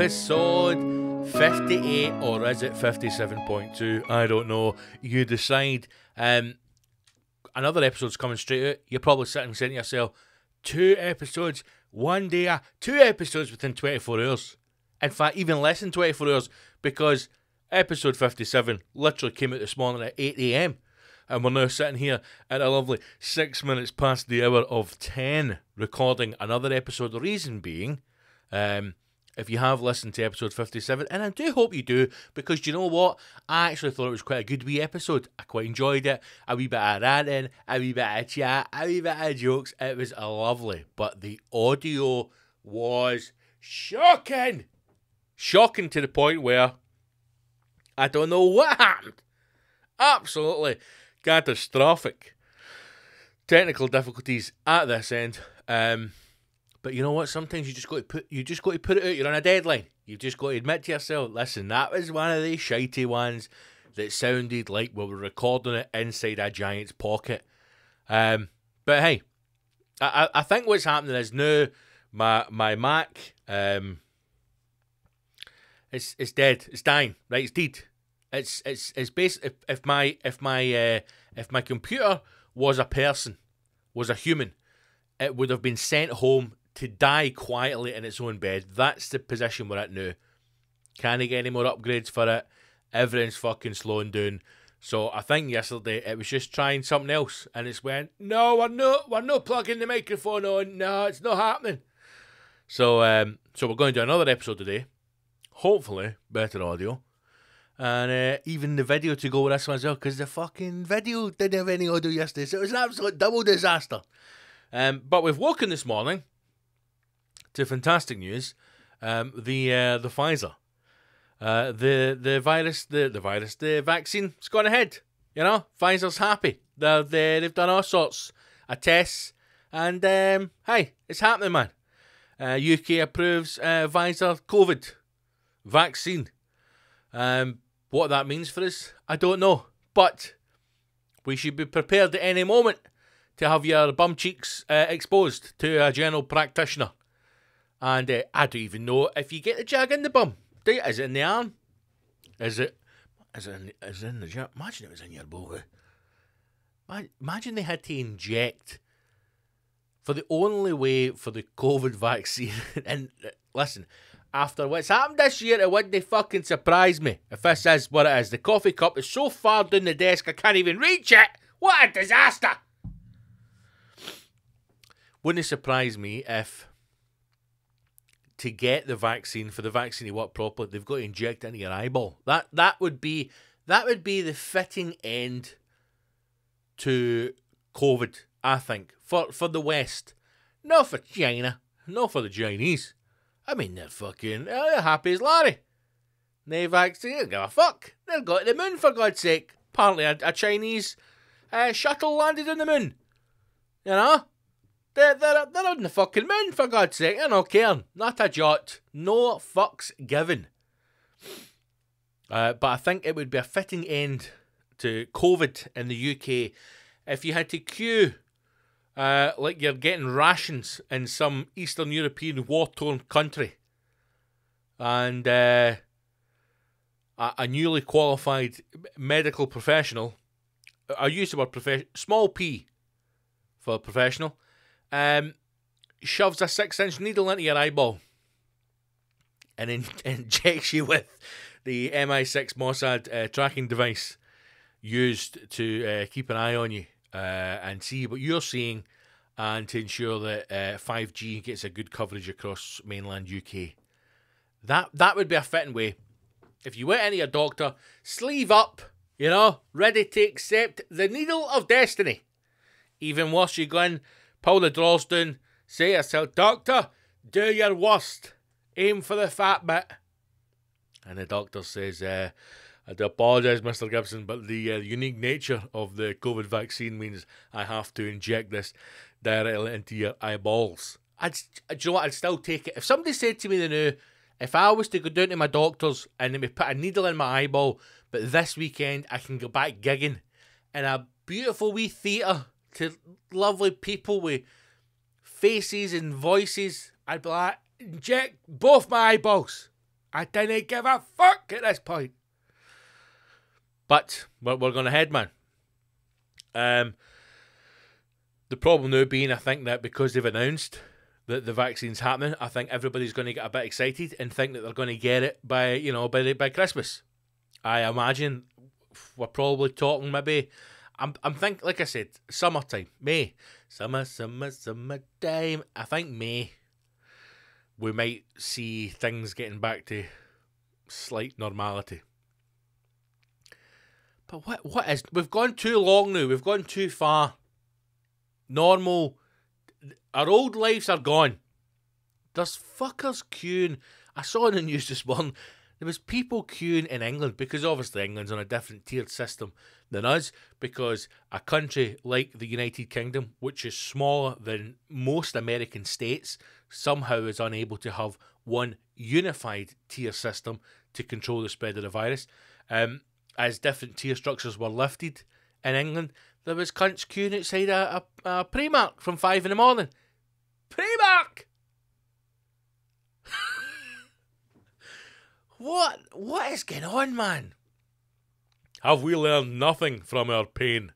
episode 58 or is it 57.2? I don't know. You decide. Um, another episode's coming straight out. You're probably sitting saying to yourself, two episodes, one day, uh, two episodes within 24 hours. In fact, even less than 24 hours because episode 57 literally came out this morning at 8 a.m. And we're now sitting here at a lovely six minutes past the hour of 10 recording another episode. The reason being, um, if you have listened to episode 57, and I do hope you do, because you know what? I actually thought it was quite a good wee episode. I quite enjoyed it. A wee bit of ranting, a wee bit of chat, a wee bit of jokes. It was lovely. But the audio was shocking. Shocking to the point where I don't know what happened. Absolutely catastrophic. Technical difficulties at this end. Um, but you know what? Sometimes you just got to put you just got to put it out. You're on a deadline. You've just got to admit to yourself, listen, that was one of these shitey ones that sounded like we were recording it inside a giant's pocket. Um, but hey, I, I think what's happening is now my my Mac um it's it's dead. It's dying. Right, it's dead. It's it's it's based if, if my if my uh, if my computer was a person, was a human, it would have been sent home to die quietly in its own bed. That's the position we're at now. Can't get any more upgrades for it. Everything's fucking slowing down. So I think yesterday it was just trying something else, and it's went, no, we're not, we're not plugging the microphone on. No, it's not happening. So um, so we're going to do another episode today. Hopefully, better audio. And uh, even the video to go with this one as well, because the fucking video didn't have any audio yesterday, so it was an absolute double disaster. Um, but we've woken this morning to fantastic news. Um, the uh, the Pfizer, uh, the the virus, the the virus, the vaccine, it's gone ahead. You know, Pfizer's happy. They're, they they've done all sorts of tests, and um, hey, it's happening, man. Uh, UK approves uh, Pfizer COVID vaccine. Um, what that means for us, I don't know. But we should be prepared at any moment to have your bum cheeks uh, exposed to a general practitioner. And uh, I don't even know if you get the jag in the bum. Do you? Is it in the arm? Is it? Is it in, is it in the jag? Imagine it was in your bowie. Imagine they had to inject for the only way for the COVID vaccine. and uh, listen, after what's happened this year, it wouldn't fucking surprise me if this is what it is. The coffee cup is so far down the desk I can't even reach it. What a disaster! Wouldn't it surprise me if to get the vaccine for the vaccine to work properly, they've got to inject it into your eyeball. That that would be that would be the fitting end to COVID, I think, for for the West, not for China, not for the Chinese. I mean, they're fucking they're happy as Larry. They vaccine, they don't give a fuck. They'll go to the moon for God's sake. Apparently, a, a Chinese uh, shuttle landed on the moon. You know, they're, they're, they're on the fucking moon, for God's sake. I don't care. Not a jot. No fucks given. Uh, but I think it would be a fitting end to COVID in the UK if you had to queue uh, like you're getting rations in some Eastern European war torn country. And uh, a, newly qualified medical professional, I use the word prof- small p for professional, um, shoves a six inch needle into your eyeball and in- injects you with the MI6 Mossad uh, tracking device used to uh, keep an eye on you uh, and see what you're seeing and to ensure that uh, 5G gets a good coverage across mainland UK. That that would be a fitting way. If you went into a doctor, sleeve up, you know, ready to accept the needle of destiny. Even worse, you go in, drawers down, say yourself, Doctor, do your worst. Aim for the fat bit. And the doctor says, uh, I do apologise, Mr. Gibson, but the uh, unique nature of the COVID vaccine means I have to inject this directly into your eyeballs. I'd, do you know what? I'd still take it. If somebody said to me, the new, if I was to go down to my doctor's and they put a needle in my eyeball, but this weekend I can go back gigging in a beautiful wee theatre to lovely people with faces and voices, I'd be like, inject both my eyeballs. I didn't give a fuck at this point. But we're, we're going ahead, man. Um, the problem now being, I think that because they've announced that the vaccine's happening, I think everybody's going to get a bit excited and think that they're going to get it by you know by by Christmas. I imagine we're probably talking maybe. I'm I'm think like I said, summertime, May, summer, summer, summertime. I think May. We might see things getting back to slight normality. But what what is we've gone too long now. We've gone too far. Normal our old lives are gone. There's fuckers queuing. I saw in the news this morning there was people queuing in England because obviously England's on a different tiered system than us because a country like the United Kingdom, which is smaller than most American states, somehow is unable to have one unified tier system to control the spread of the virus. Um, as different tier structures were lifted in England, there was cunts queuing outside a, a, a Primark from five in the morning. Primark! what? What is going on, man? Have we learned nothing from our pain?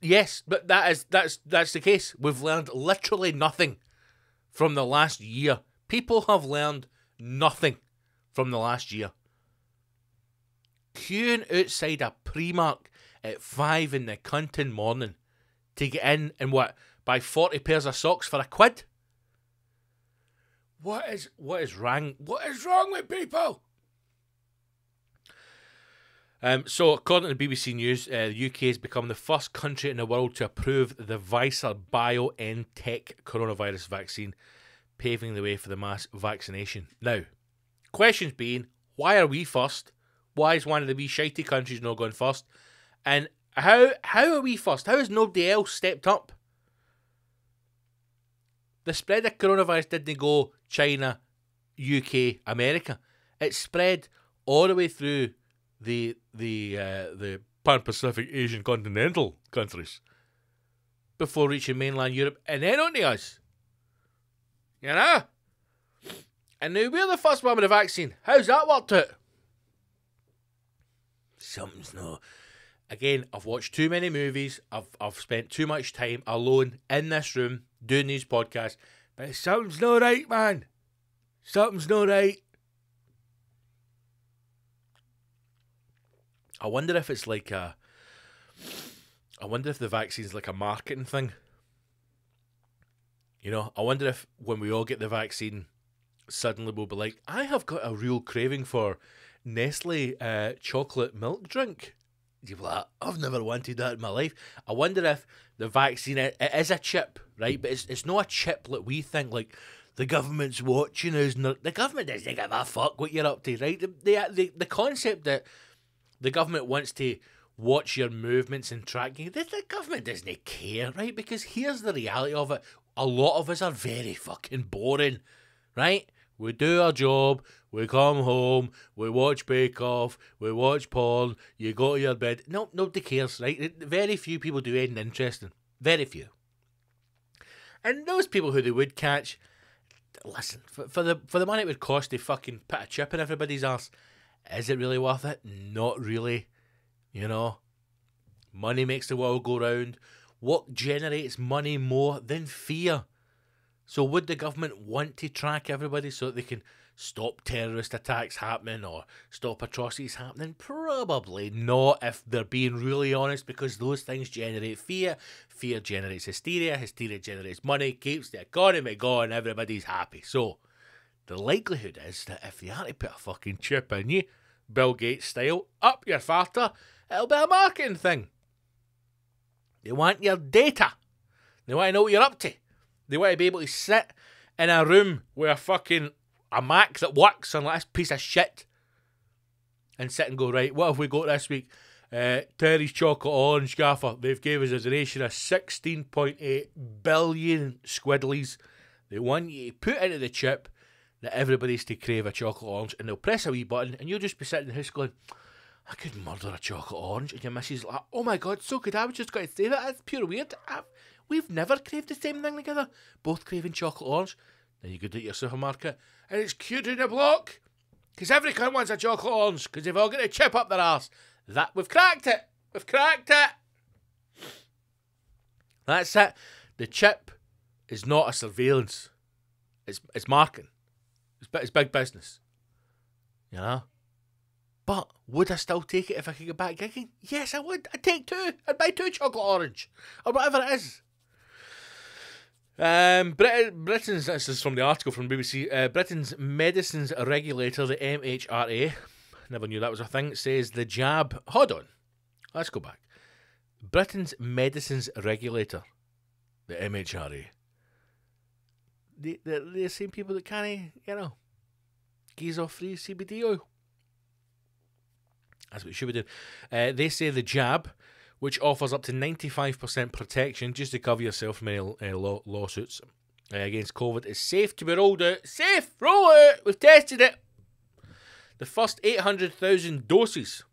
Yes, but that is that's that's the case. We've learned literally nothing from the last year. People have learned nothing from the last year. Queuing outside a Primark at five in the cunting morning to get in and what buy forty pairs of socks for a quid. What is what is wrong? What is wrong with people? Um, so, according to BBC News, uh, the UK has become the first country in the world to approve the Pfizer BioNTech coronavirus vaccine, paving the way for the mass vaccination. Now, questions being, why are we first? Why is one of the wee shitey countries not going first? And how how are we first? How has nobody else stepped up? The spread of coronavirus didn't go China, UK, America. It spread all the way through the the uh, the Pan Pacific Asian continental countries before reaching mainland Europe and then on to us. You know? And now we're the first one with a vaccine. How's that worked out? Something's no again, I've watched too many movies. I've I've spent too much time alone in this room doing these podcasts. But something's not right, man. Something's not right. I wonder if it's like a. I wonder if the vaccine's like a marketing thing. You know, I wonder if when we all get the vaccine, suddenly we'll be like, I have got a real craving for Nestle uh, chocolate milk drink you like, I've never wanted that in my life. I wonder if the vaccine it, it is a chip, right? But it's it's not a chip that we think. Like the government's watching us. The government doesn't give a fuck what you're up to, right? The the the, the concept that the government wants to watch your movements and track you, the, the government doesn't care, right? Because here's the reality of it: a lot of us are very fucking boring, right? We do our job, we come home, we watch Bake Off, we watch porn, you go to your bed. No, nobody cares, right? Very few people do anything interesting. Very few. And those people who they would catch, listen, for, for the for the money it would cost to fucking put a chip in everybody's ass, is it really worth it? Not really. You know? Money makes the world go round. What generates money more than fear? So would the government want to track everybody so that they can stop terrorist attacks happening or stop atrocities happening? Probably not if they're being really honest because those things generate fear. Fear generates hysteria. Hysteria generates money, keeps the economy going, everybody's happy. So the likelihood is that if they had to put a fucking chip in you, Bill Gates style, up your farter, it'll be a marketing thing. They want your data. They want to know what you're up to. They want to be able to sit in a room with a fucking a Mac that works on this piece of shit and sit and go, right, what have we got this week? Uh, Terry's Chocolate Orange Gaffer, they've gave us a donation of 16.8 billion squiddlies. They want you to put into the chip that everybody's to crave a chocolate orange and they'll press a wee button and you'll just be sitting in the house going, I could murder a chocolate orange. And your missus like, oh my god, so good. I was just going to say that. That's pure weird. I've, We've never craved the same thing together. Both craving chocolate orange. Then you go to your supermarket and it's cured in a block. Because every cunt wants a chocolate orange, because they've all got a chip up their arse. That we've cracked it. We've cracked it. That's it. The chip is not a surveillance. It's it's marketing. It's, it's big business. You know? But would I still take it if I could get back gigging? Yes, I would. I'd take two. I'd buy two chocolate orange. Or whatever it is. Um, Brit- Britain's, this is from the article from BBC, uh, Britain's medicines regulator, the MHRA, never knew that was a thing, says the jab, hold on, let's go back. Britain's medicines regulator, the MHRA, they, they're the same people that can't, you know, geese off free CBD oil. That's what we should be doing. Uh, they say the jab, which offers up to 95% protection just to cover yourself from any uh, law- lawsuits uh, against COVID, is safe to be rolled out. Safe! Roll out! We've tested it. The first 800,000 doses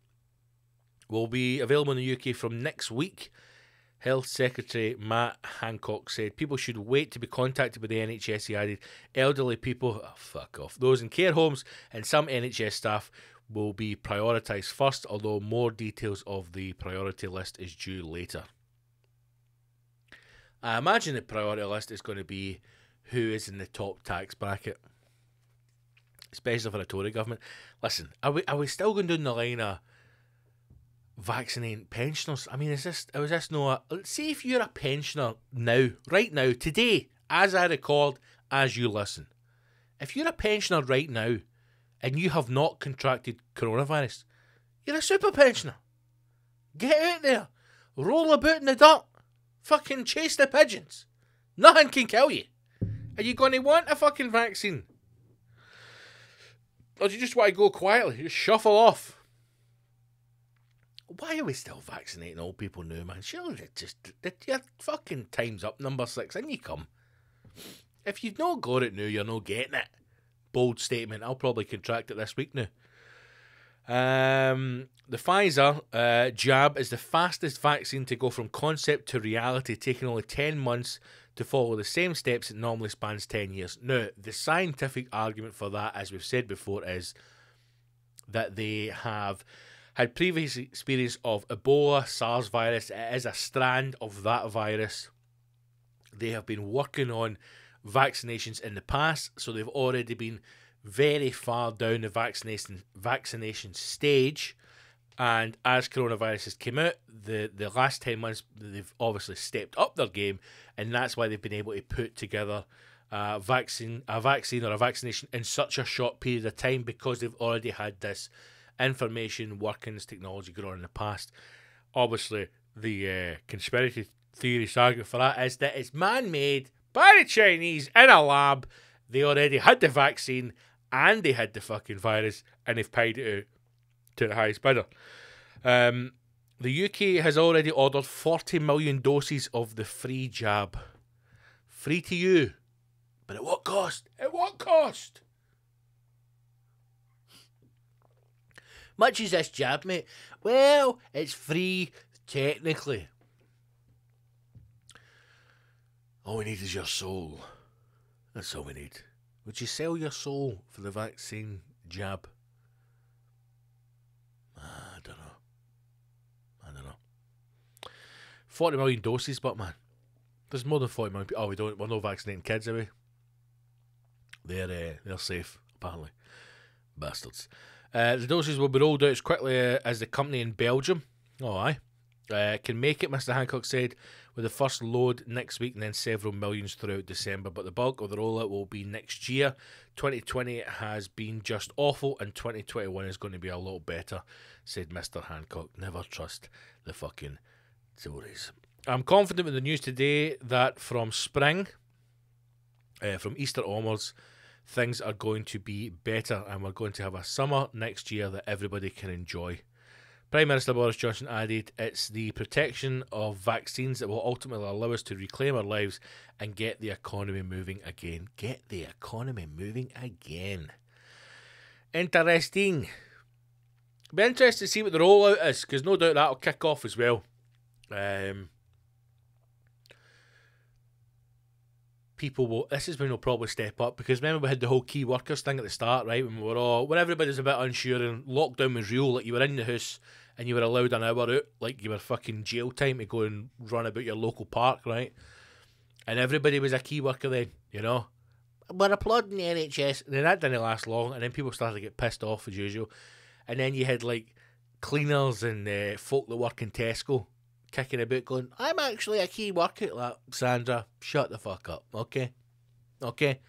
will be available in the UK from next week. Health Secretary Matt Hancock said people should wait to be contacted by the NHS. He added, elderly people, oh, fuck off, those in care homes and some NHS staff will be prioritised first, although more details of the priority list is due later. I imagine the priority list is going to be who is in the top tax bracket, especially for a Tory government. Listen, are we, are we still going down the line of vaccinating pensioners? I mean, is this, was this no, see if you're a pensioner now, right now, today, as I record, as you listen. If you're a pensioner right now, and you have not contracted coronavirus, you're a super pensioner. Get out there, roll about in the dirt, fucking chase the pigeons. Nothing can kill you. Are you going to want a fucking vaccine? Or do you just want to go quietly? Just shuffle off. Why are we still vaccinating old people now, man? Surely it just your fucking time's up, number six, and you come. If you've not got it now, you're not getting it bold statement. I'll probably contract it this week now. Um, the Pfizer uh, jab is the fastest vaccine to go from concept to reality, taking only 10 months to follow the same steps it normally spans 10 years. Now, the scientific argument for that, as we've said before, is that they have had previous experience of Ebola, SARS virus. It is a strand of that virus. They have been working on vaccinations in the past, so they've already been very far down the vaccination vaccination stage. And as coronavirus has come out, the, the last 10 months, they've obviously stepped up their game, and that's why they've been able to put together a vaccine, a vaccine or a vaccination in such a short period of time because they've already had this information, workings, technology going on in the past. Obviously, the uh, conspiracy theory argument for that is that it's man made by the Chinese in a lab. They already had the vaccine and they had the fucking virus and they've paid it out to the highest bidder. Um, the UK has already ordered 40 million doses of the free jab. Free to you. But at what cost? At what cost? Much is this jab, mate? Well, it's free technically. All we need is your soul. That's all we need. Would you sell your soul for the vaccine jab? Ah, I don't know. I don't know. 40 million doses, but man, there's more than 40 million people. Oh, we don't, we're not vaccinating kids, are we? They're, uh, they're safe, apparently. Bastards. Uh, the doses will be rolled out as quickly uh, as the company in Belgium. Oh, aye. Uh, can make it, Mr. Hancock said, with the first load next week and then several millions throughout December. But the bulk of the rollout will be next year. 2020 has been just awful, and 2021 is going to be a lot better, said Mr. Hancock. Never trust the fucking Tories. I'm confident with the news today that from spring, uh, from Easter onwards, things are going to be better, and we're going to have a summer next year that everybody can enjoy. Prime Minister Boris Johnson added, It's the protection of vaccines that will ultimately allow us to reclaim our lives and get the economy moving again. Get the economy moving again. Interesting. Be interested to see what the rollout is, because no doubt that'll kick off as well. Um, people will. This is when they'll probably step up because remember we had the whole key workers thing at the start, right? When we were all when everybody's a bit unsure and lockdown was real, like you were in the house and you were allowed an hour out, like you were fucking jail time to go and run about your local park, right? And everybody was a key worker then, you know. We're applauding the NHS, and then that didn't last long, and then people started to get pissed off as usual, and then you had like cleaners and uh, folk that work in Tesco kicking about going, I'm actually a key worker. Like, Sandra, shut the fuck up, okay? Okay?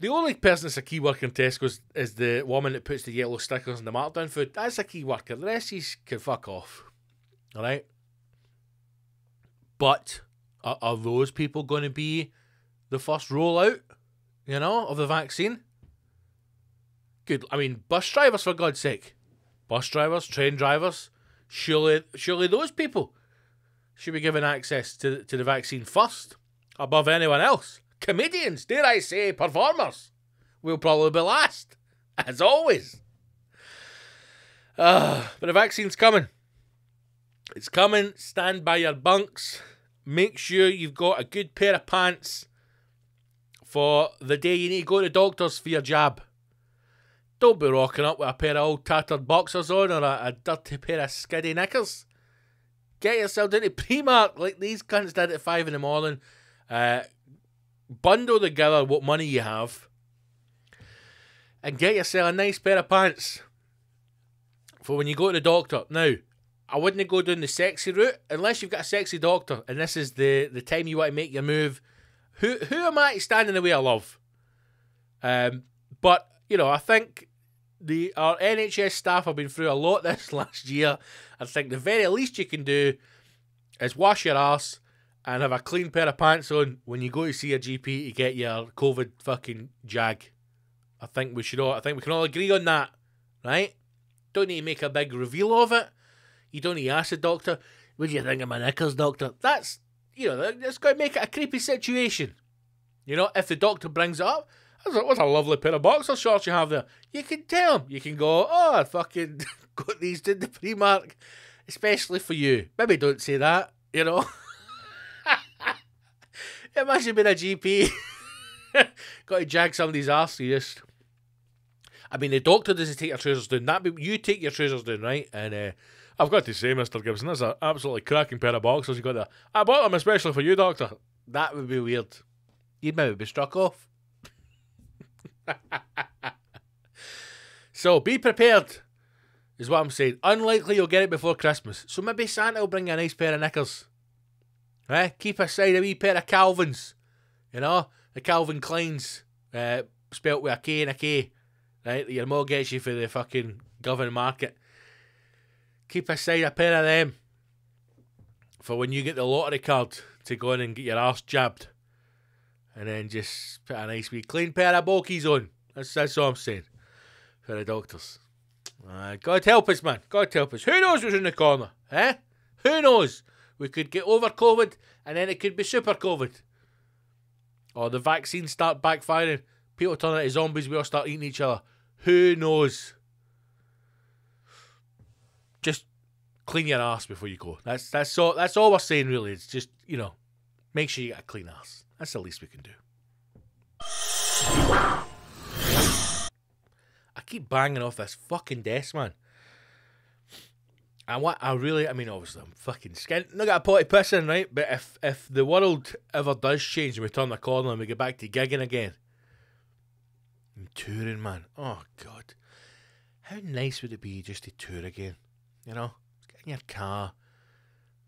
The only person that's a key worker in Tesco's is the woman that puts the yellow stickers on the markdown food. That's a key worker. The rest is can fuck off. Alright? But are, are those people going to be the first rollout, you know, of the vaccine? Good. I mean, bus drivers, for God's sake. Bus drivers, train drivers, Surely, surely those people should be given access to, to the vaccine first, above anyone else. Comedians, dare I say, performers, will probably be last, as always. Uh, but the vaccine's coming. It's coming. Stand by your bunks. Make sure you've got a good pair of pants for the day you need to go to the doctors for your jab. Don't be rocking up with a pair of old tattered boxers on or a, a dirty pair of skiddy knickers. Get yourself into Primark like these cunts did at five in the morning. Uh, bundle together what money you have and get yourself a nice pair of pants for when you go to the doctor. Now, I wouldn't go down the sexy route unless you've got a sexy doctor and this is the, the time you want to make your move. Who who am I to stand in the way of love? Um, but you know, I think the our NHS staff have been through a lot this last year. I think the very least you can do is wash your ass and have a clean pair of pants on when you go to see a GP to get your COVID fucking jag. I think we should all I think we can all agree on that, right? Don't need to make a big reveal of it. You don't need to ask the doctor, what do you think of my knickers, doctor? That's you know, that's going to make it a creepy situation. You know, if the doctor brings it up, what a lovely pair of boxer shorts you have there. You can tell. You can go, oh, I fucking got these to the Primark, especially for you. Maybe don't say that, you know. Imagine being a GP. got to jag somebody's ass, you just. I mean, the doctor doesn't take your trousers down. That be, you take your trousers down, right? And uh, I've got to say, Mister Gibson, that's an absolutely cracking pair of boxers you got there. I bought them especially for you, doctor. That would be weird. You'd maybe be struck off. so be prepared, is what I'm saying. Unlikely you'll get it before Christmas. So maybe Santa will bring you a nice pair of knickers. Eh? Keep aside a wee pair of Calvins. You know? The Calvin Kleins. Uh, spelt with a K and a K. Right? Your mom gets you for the fucking government market. Keep aside a pair of them. For when you get the lottery card to go in and get your arse jabbed and then just put a nice wee clean pair of bokies on. That's, that's all I'm saying for the doctors. Uh, God help us, man. God help us. Who knows what's in the corner? Eh? Who knows? We could get over COVID and then it could be super COVID. Or the vaccines start backfiring. People turn into zombies. We all start eating each other. Who knows? Just clean your ass before you go. That's that's all. That's all we're saying. Really, it's just you know, make sure you got a clean ass. That's the least we can do. I keep banging off this fucking desk, man. And what I really, I mean, obviously, I'm fucking skint. Not got a potty pissing, right? But if if the world ever does change and we turn the corner and we get back to gigging again, and touring, man. Oh God, how nice would it be just to tour again? You know, get in your car,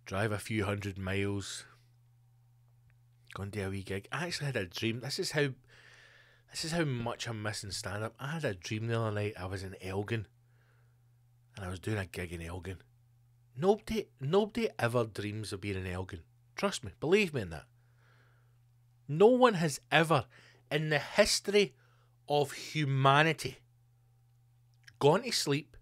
drive a few hundred miles, Go to a wee gig. I actually had a dream. This is how this is how much I'm missing stand up. I had a dream the other night. I was in Elgin and I was doing a gig in Elgin. Nobody nobody ever dreams of being in Elgin. Trust me, believe me in that. No one has ever in the history of humanity gone to sleep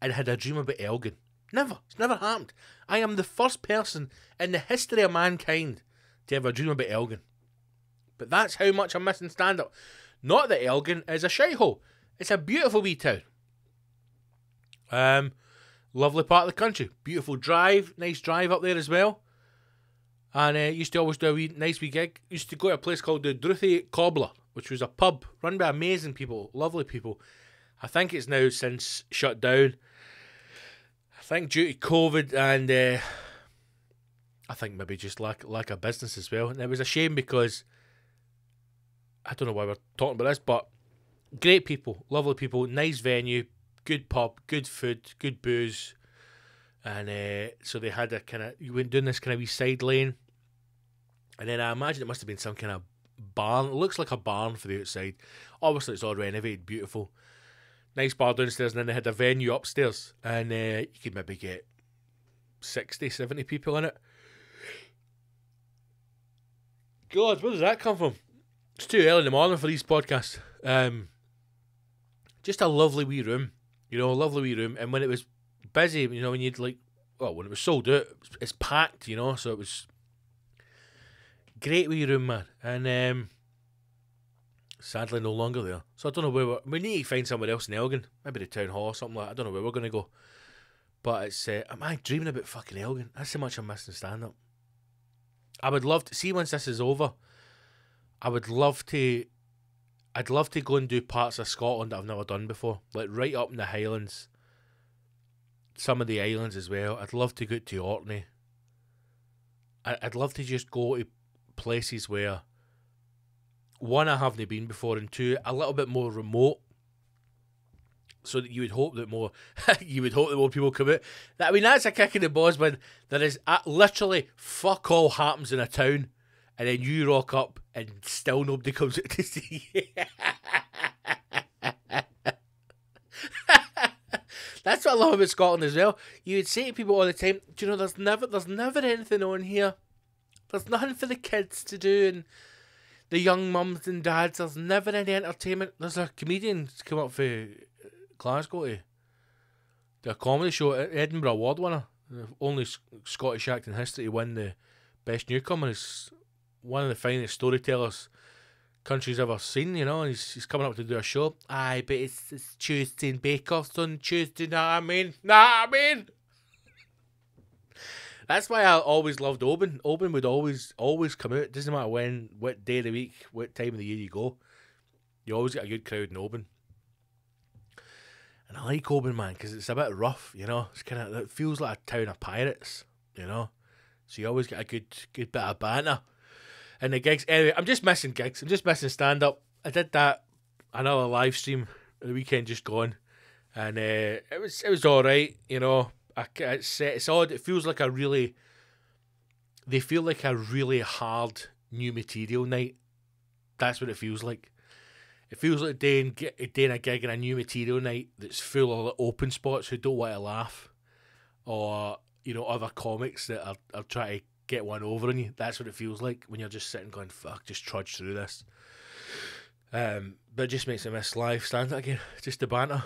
and had a dream about Elgin. Never. It's never happened. I am the first person in the history of mankind to a dream about Elgin. But that's how much I'm missing stand up. Not that Elgin is a shithole. It's a beautiful wee town. Um, lovely part of the country. Beautiful drive, nice drive up there as well. And uh, used to always do a wee, nice wee gig. Used to go to a place called the Drouthy Cobbler, which was a pub run by amazing people, lovely people. I think it's now since shut down. I think due to COVID and uh, I think maybe just lack lack of business as well. And it was a shame because I don't know why we're talking about this, but great people, lovely people, nice venue, good pub, good food, good booze, and uh, so they had a kind of you went doing this kind of wee side lane, and then I imagine it must have been some kind of barn. It looks like a barn for the outside. Obviously, it's all renovated, beautiful, nice bar downstairs, and then they had a venue upstairs, and uh, you could maybe get 60, 70 people in it. God, where does that come from? It's too early in the morning for these podcasts. Um, just a lovely wee room, you know, a lovely wee room. And when it was busy, you know, when you'd like, well, when it was sold out, it's packed, you know, so it was great wee room, man. And um, sadly, no longer there. So I don't know where we're, we need to find somewhere else in Elgin, maybe the town hall or something like. I don't know where we're going to go. But it's, uh, am I dreaming about fucking Elgin? That's how much I'm missing stand up. I would love to see once this is over. I would love to. I'd love to go and do parts of Scotland that I've never done before, like right up in the Highlands. Some of the islands as well. I'd love to go to Orkney. I'd love to just go to places where one I haven't been before, and two a little bit more remote so that you would hope that more you would hope that more people come out. That I mean that's a kick in the balls when there is literally fuck all happens in a town, and then you rock up and still nobody comes out to see you. that's what I love about Scotland as well. You would say to people all the time, "Do you know there's never there's never anything on here. There's nothing for the kids to do and." The young mums and dads, there's never any entertainment. There's a comedian come up for Glasgow to the comedy show, Edinburgh Award winner, the only Scottish act in history to win the best newcomer. Is one of the finest storytellers country's ever seen, you know, he's, he's coming up to do a show. Aye, but it's, it's Tuesday in Bake Off on Tuesday, know what I mean? Know what I mean? That's why I always loved Oban. Oban would always always come out. Doesn't matter when, what day of the week, what time of the year you go. You always get a good crowd in Oban. And I like Oban, man, because it's a bit rough, you know. It's kind of it feels like a town of pirates, you know. So you always get a good good bit of banter. And the gigs, anyway, I'm just missing gigs. I'm just missing stand up. I did that another live stream the weekend just gone, and uh, it was it was all right, you know. I, it's it's odd. It feels like a really. They feel like a really hard new material night. That's what it feels like. It feels like doing doing a gig in a new material night that's full of open spots who don't want to laugh, or you know other comics that are, are trying to get one over on you. That's what it feels like when you're just sitting going, "Fuck, just trudge through this." Um, but it just makes me miss live stand again, just the banter.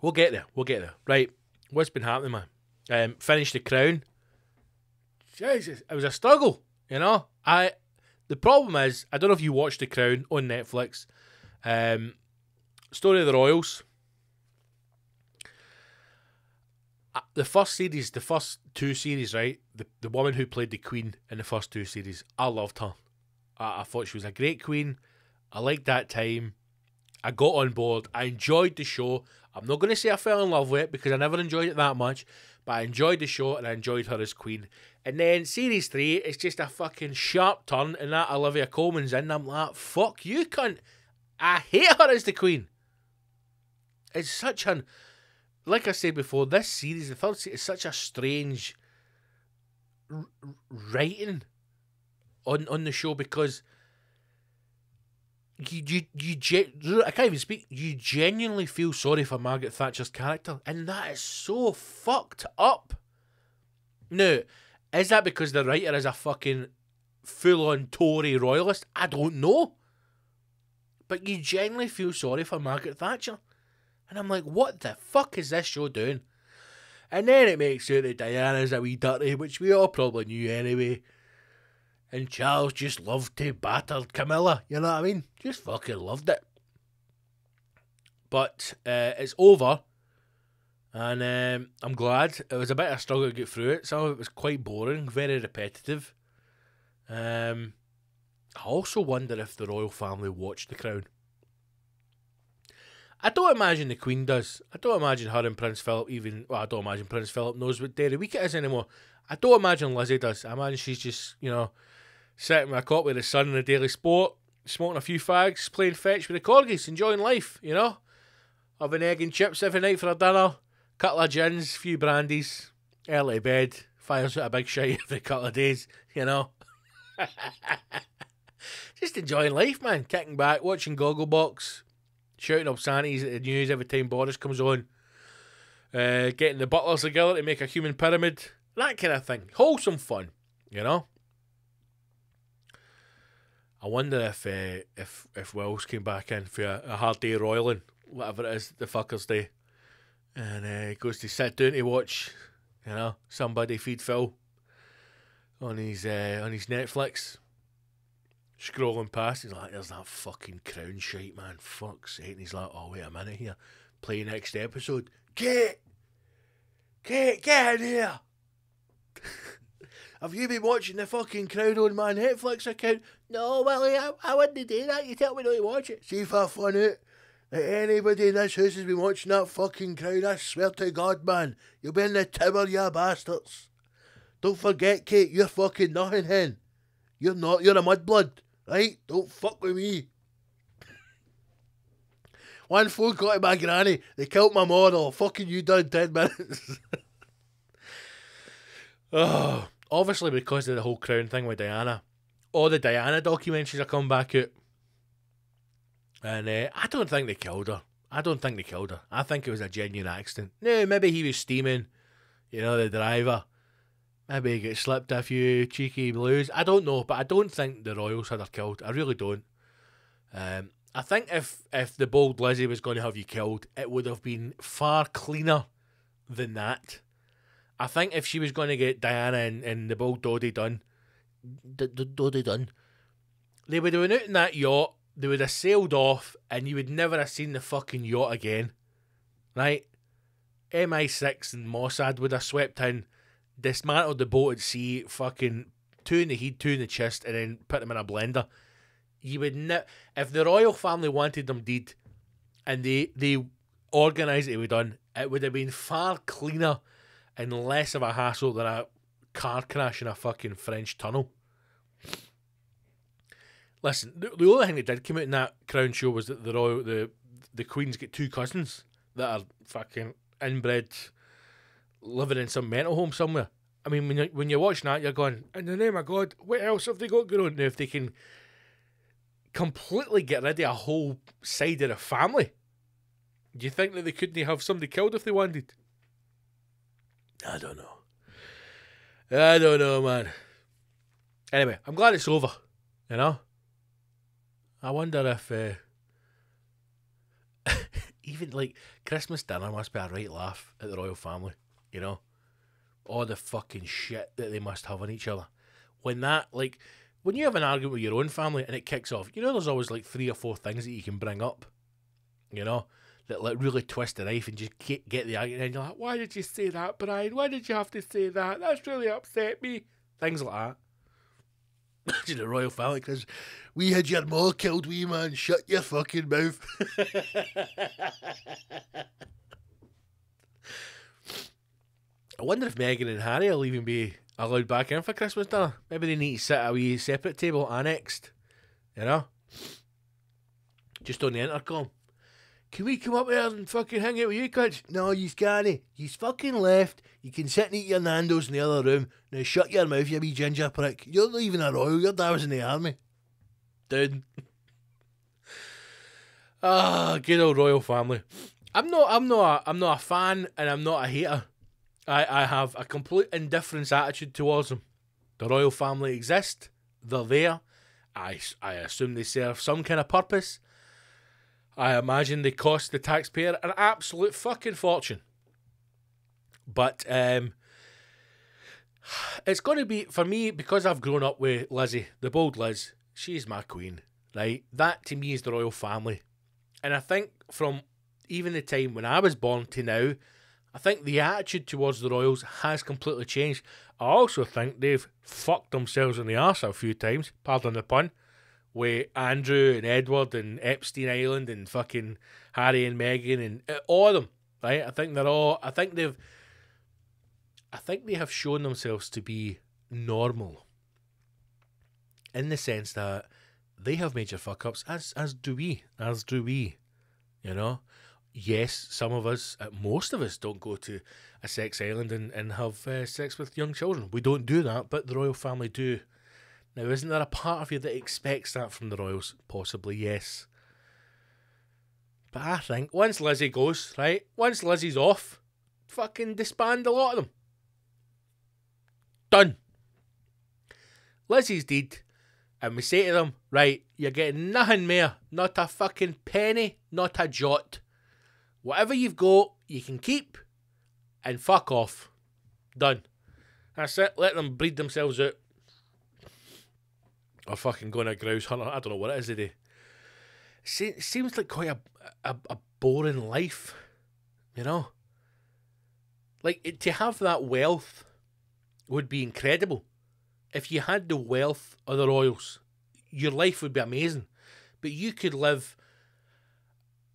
We'll get there. We'll get there. Right, what's been happening, man? Um, finished the crown. Jesus, it was a struggle. You know, I the problem is, I don't know if you watched The Crown on Netflix. Um, Story of the Royals. Uh, the first series, the first two series, right? The the woman who played the Queen in the first two series, I loved her. I, I thought she was a great Queen. I liked that time. I got on board. I enjoyed the show. I'm not going to say I fell in love with it because I never enjoyed it that much, but I enjoyed the show and I enjoyed her as Queen. And then series three, it's just a fucking sharp turn, and that Olivia Colman's in. I'm like, fuck you, cunt. I hate her as the queen. It's such an, like I said before, this series, the third series, is such a strange r- writing on on the show because you you you I can't even speak. You genuinely feel sorry for Margaret Thatcher's character, and that is so fucked up. No, is that because the writer is a fucking full on Tory royalist? I don't know. But you genuinely feel sorry for Margaret Thatcher. And I'm like, what the fuck is this show doing? And then it makes out that Diana's a wee dirty, which we all probably knew anyway. And Charles just loved to batter Camilla, you know what I mean? Just fucking loved it. But uh, it's over. And um, I'm glad. It was a bit of a struggle to get through it. Some of it was quite boring, very repetitive. Um, I also wonder if the royal family watched The Crown. I don't imagine the Queen does. I don't imagine her and Prince Philip even. Well, I don't imagine Prince Philip knows what day week it is anymore. I don't imagine Lizzie does. I imagine she's just, you know, sitting with a copy of The Sun and the Daily Sport, smoking a few fags, playing fetch with the corgis, enjoying life, you know? Having egg and chips every night for dinner, couple of gins, few brandies, early bed, fires out a big shite every couple of days, you know? just enjoying life, man. Kicking back, watching Gogglebox, shouting obscenities at the news every time Boris comes on. Uh, getting the butlers together to make a human pyramid, that kind of thing. Wholesome fun, you know. I wonder if uh, if if Wills came back in for a, a hard day roiling, whatever it is, the fuckers day, and uh, goes to sit down to watch, you know, somebody feed Phil on his uh, on his Netflix. Scrolling past, he's like, "There's that fucking crown shite, man. Fuck's sake!" And he's like, "Oh wait a minute here, play next episode. Get, get, get in here." Have you been watching the fucking Crown on my Netflix account? No, Willie, I, I wouldn't do that. You tell me not to watch it. See if I find that anybody in this house has been watching that fucking Crown. I swear to God, man, you'll be in the tower, you bastards. Don't forget, Kate, you're fucking nothing, hen. You're not. You're a mudblood, right? Don't fuck with me. One phone call to my granny. They killed my model. Fucking you done ten minutes. oh obviously because of the whole crown thing with Diana, all the Diana documentaries are coming back out. And uh, I don't think they killed her. I don't think they killed her. I think it was a genuine accident. No, maybe he was steaming, you know, the driver. Maybe he got slipped a few cheeky blues. I don't know, but I don't think the Royals had her killed. I really don't. Um, I think if if the bold Lizzie was going to have you killed, it would have been far cleaner than that. I think if she was going to get Diana and, and the bold Dodi done, d- done, they would have been out in that yacht, they would have sailed off, and you would never have seen the fucking yacht again. Right? MI6 and Mossad would have swept in, dismantled the boat at sea, fucking two in the head, two in the chest, and then put them in a blender. You would ne- if the royal family wanted them dead, and they they organised it, would done. It would have been far cleaner and less of a hassle than a car crash in a fucking French tunnel. Listen, the, the only thing that did come out in that Crown show was that the royal the the Queen's got two cousins that are fucking inbred, living in some mental home somewhere. I mean, when you when you're watching that, you're going, in the name of God, what else have they got going on? Now, if they can completely get rid of a whole side of the family, do you think that they couldn't have somebody killed if they wanted? I don't know. I don't know, man. Anyway, I'm glad it's over. You know? I wonder if uh, even like Christmas dinner must be a right laugh at the royal family. You know? All the fucking shit that they must have on each other. When that, like, when you have an argument with your own family and it kicks off, you know, there's always like three or four things that you can bring up. You know? that like really twist the knife and just get, get the argument. And you're like, why did you say that, Brian? Why did you have to say that? That's really upset me. Things like that. Imagine the royal family because we had your mom killed, wee man. Shut your fucking mouth. I wonder if Meghan and Harry will even be allowed back in for Christmas dinner. Maybe they need to sit at a wee separate table annexed, you know? Just on the intercom. Can we come up here and fucking hang out with you, kids? No, you can't. You fucking left. You can sit and eat your Nando's in the other room. Now shut your mouth, you wee ginger prick. You're not even a royal. Your dad was in the army. Dude. Ah, good old royal family. I'm not. I'm not. A, I'm not a fan, and I'm not a hater. I I have a complete indifference attitude towards them. The royal family exist. They're there. I I assume they serve some kind of purpose. I imagine they cost the taxpayer an absolute fucking fortune. But um, it's going to be, for me, because I've grown up with Lizzie, the bold Liz, she's my queen, right? That to me is the royal family. And I think from even the time when I was born to now, I think the attitude towards the Royals has completely changed. I also think they've fucked themselves in the arse a few times, pardon the pun, with Andrew and Edward and Epstein Island and fucking Harry and Meghan and uh, all of them. Right? I think they're all. I think they've. I think they have shown themselves to be normal. In the sense that they have major fuck ups, as as do we, as do we. You know, yes, some of us, uh, most of us, don't go to a sex island and, and have uh, sex with young children. We don't do that, but the royal family do. Now, isn't there a part of you that expects that from the royals? Possibly, yes. But I think once Lizzie goes, right, once Lizzie's off, fucking disband a lot of them. Done. Lizzie's dead. And we say to them, right, you're getting nothing more, not a fucking penny, not a jot. Whatever you've got, you can keep and fuck off. Done. That's it. Let them breed themselves out. Or fucking going a grouse hunter. I don't know what it is today. It seems like quite a, a, a boring life, you know? Like, to have that wealth would be incredible. If you had the wealth of the Royals, your life would be amazing. But you could live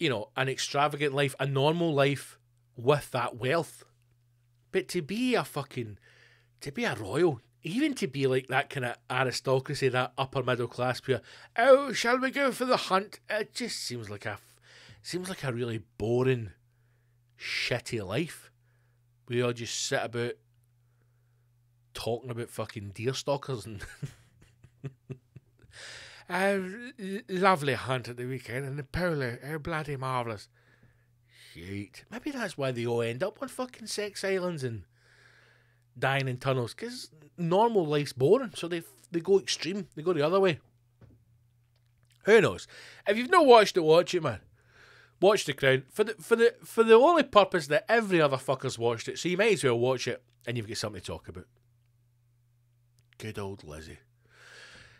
you know, an extravagant life, a normal life with that wealth. But to be a fucking, to be a royal, even to be like that kind of aristocracy, that upper middle class, pure, oh, shall we go for the hunt? It just seems like a, seems like a really boring, shitty life. We all just sit about talking about fucking deer stalkers and oh, A lovely hunt at the weekend, and the polar are oh, bloody marvellous. Shit. Maybe that's why they all end up on fucking sex islands and dying in tunnels, because normal life's boring, so they they go extreme. They go the other way. Who knows? If you've not watched it, watch it, man. Watch The Crown for the for the for the only purpose that every other fucker's watched it. So you might as well watch it, and you've got something to talk about. Good old Lizzie.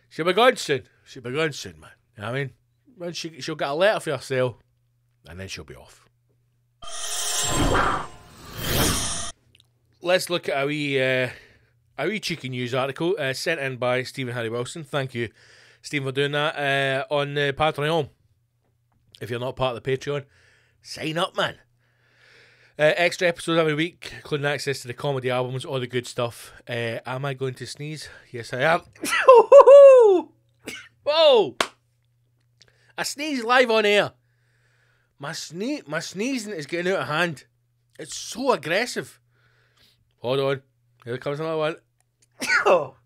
She'll be gone soon. She'll be gone soon, man. You know I mean? When she, she'll get a letter for herself, and then she'll be off. Let's look at a wee, uh, a wee cheeky news article uh, sent in by Stephen Harry Wilson. Thank you, Stephen, for doing that uh, on uh, Patreon. If you're not part of the Patreon, sign up, man. Uh, extra episodes every week, including access to the comedy albums, all the good stuff. Uh, am I going to sneeze? Yes, I am. Whoa! I sneeze live on air. My sne- my sneezing is getting out of hand. It's so aggressive. Hold on. Here comes another one. oh.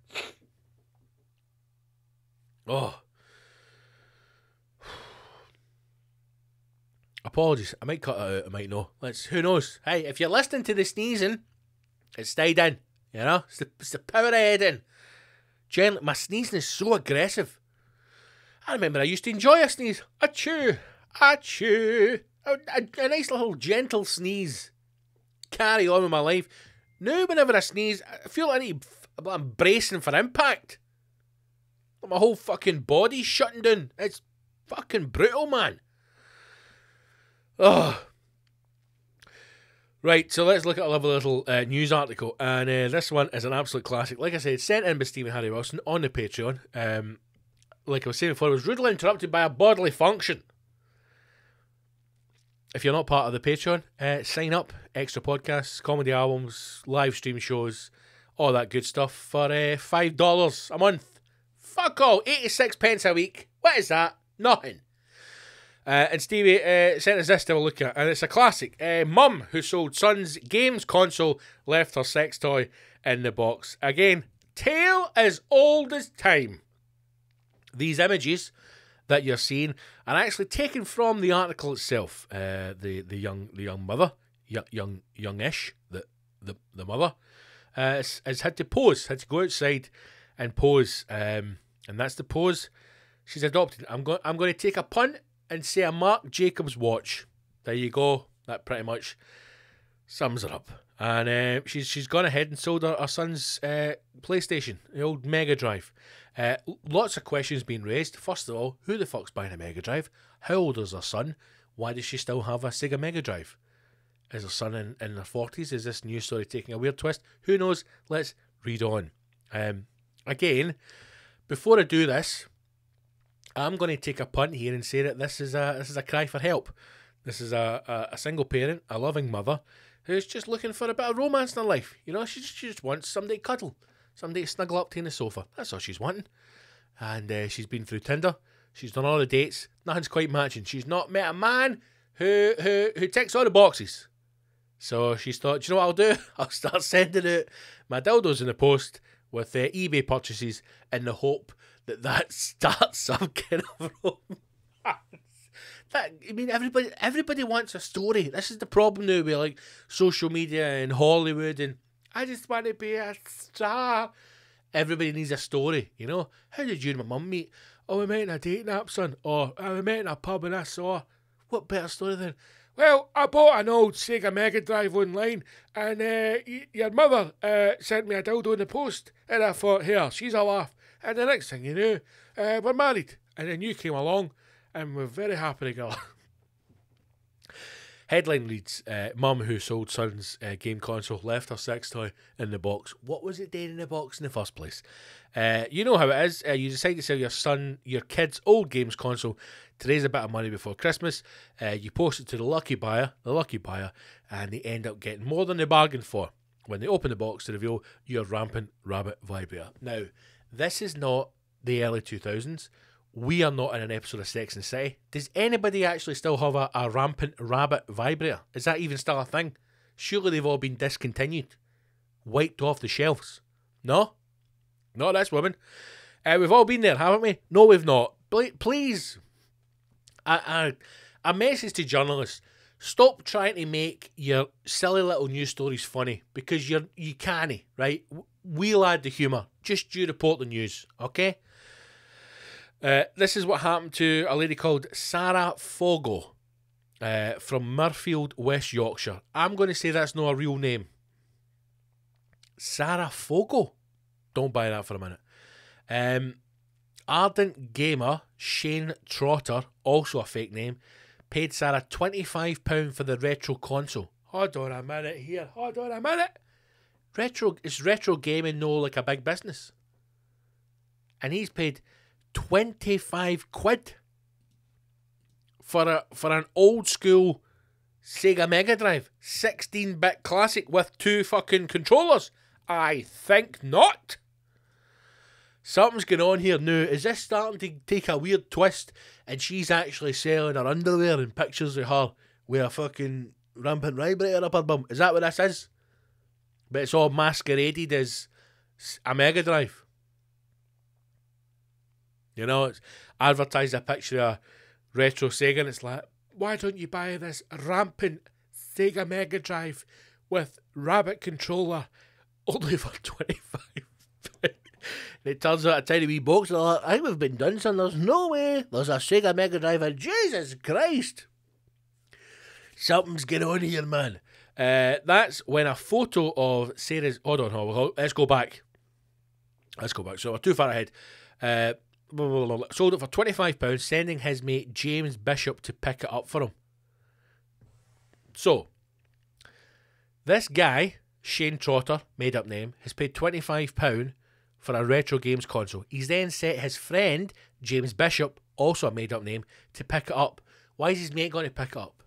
Oh. Apologies. I might cut it out. I might know. Let's. Who knows? Hey, if you're listening to the sneezing, it stayed in. You know, it's the, it's the power of editing. Generally, my sneezing is so aggressive. I remember I used to enjoy a sneeze. Achoo, achoo. A, a, a nice little gentle sneeze. Carry on with my life. Now, whenever I sneeze, I feel like I need, I'm bracing for impact. My whole fucking body's shutting down. It's fucking brutal, man. Oh. Right, so let's look at a lovely little uh, news article. And uh, this one is an absolute classic. Like I said, sent in by Stephen Harry Wilson on the Patreon. Um, like I was saying before, it was rudely interrupted by a bodily function. If you're not part of the Patreon, uh, sign up. Extra podcasts, comedy albums, live stream shows, all that good stuff for uh, $5 a month. Fuck all, 86 pence a week. What is that? Nothing. Uh, and Stevie uh, sent us this to have a look at, and it's a classic. Uh, Mum, who sold son's games console, left her sex toy in the box. Again, tale as old as time. These images that you're seeing are actually taken from the article itself. Uh, the the young the young mother, young young youngish, the the the mother, uh, has, has had to pose, had to go outside and pose, um, and that's the pose she's adopted. I'm going I'm going to take a punt and say a Marc Jacobs watch. There you go. That pretty much sums it up. And uh, she's she's gone ahead and sold her, her son's uh, PlayStation, the old Mega Drive. Uh, lots of questions being raised. First of all, who the fuck's buying a Mega Drive? How old is her son? Why does she still have a Sega Mega Drive? Is her son in, in their 40s? Is this news story taking a weird twist? Who knows? Let's read on. Um, again, before I do this, I'm going to take a punt here and say that this is a this is a cry for help. This is a, a, a single parent, a loving mother, who's just looking for a bit of romance in her life. You know, she just, she just wants somebody to cuddle, somebody to snuggle up to in the sofa. That's all she's wanting. And uh, she's been through Tinder. She's done all the dates. Nothing's quite matching. She's not met a man who who who ticks all the boxes. So she's thought, you know what I'll do? I'll start sending out my dildos in the post with uh, eBay purchases in the hope that that starts some kind of romance. That, I mean, everybody everybody wants a story. This is the problem now with like social media and Hollywood, and I just want to be a star. Everybody needs a story, you know. How did you and my mum meet? Oh, we met in a dating app, son. Or oh, we met in a pub and I saw. What better story than? Well, I bought an old Sega Mega Drive online, and uh, your mother uh, sent me a dildo in the post, and I thought, here, she's a laugh. And the next thing you know, uh, we're married, and then you came along, and we're very happy to go. Headline reads: uh, Mum who sold son's uh, game console left her sex toy in the box. What was it doing in the box in the first place? Uh, you know how it is. Uh, you decide to sell your son, your kid's old games console to raise a bit of money before Christmas. Uh, you post it to the lucky buyer, the lucky buyer, and they end up getting more than they bargained for when they open the box to reveal your rampant rabbit vibrator. Now, this is not the early 2000s. We are not in an episode of Sex and City. Does anybody actually still have a, a rampant rabbit vibrator? Is that even still a thing? Surely they've all been discontinued, wiped off the shelves. No? Not this woman. Uh, we've all been there, haven't we? No, we've not. Please, a, a, a message to journalists. Stop trying to make your silly little news stories funny because you're you can't, right? We'll add the humour. Just you report the news, okay? Uh, this is what happened to a lady called Sarah Fogo uh, from Mirfield, West Yorkshire. I'm going to say that's not a real name. Sarah Fogo? Don't buy that for a minute. Um, ardent gamer Shane Trotter, also a fake name, paid Sarah £25 for the retro console. Hold on a minute here. Hold on a minute. Retro is retro gaming no like a big business? And he's paid 25 quid for a for an old school Sega Mega Drive 16 bit classic with two fucking controllers. I think not. Something's going on here now. Is this starting to take a weird twist and she's actually selling her underwear and pictures of her with a fucking rampant vibrator up her bum? Is that what this is? But it's all masqueraded as a Mega Drive. You know, it's advertised a picture of retro Sega and it's like, why don't you buy this rampant Sega Mega Drive with rabbit controller only for 25 and it turns out a tiny wee box and like, I think we've been done son, there's no way. There's a Sega Mega Drive and Jesus Christ. Something's going on here, man. Uh, that's when a photo of Sarah's. Hold on, hold on, let's go back. Let's go back. So we're too far ahead. Uh, sold it for £25, sending his mate James Bishop to pick it up for him. So, this guy, Shane Trotter, made up name, has paid £25 for a retro games console. He's then set his friend, James Bishop, also a made up name, to pick it up. Why is his mate going to pick it up?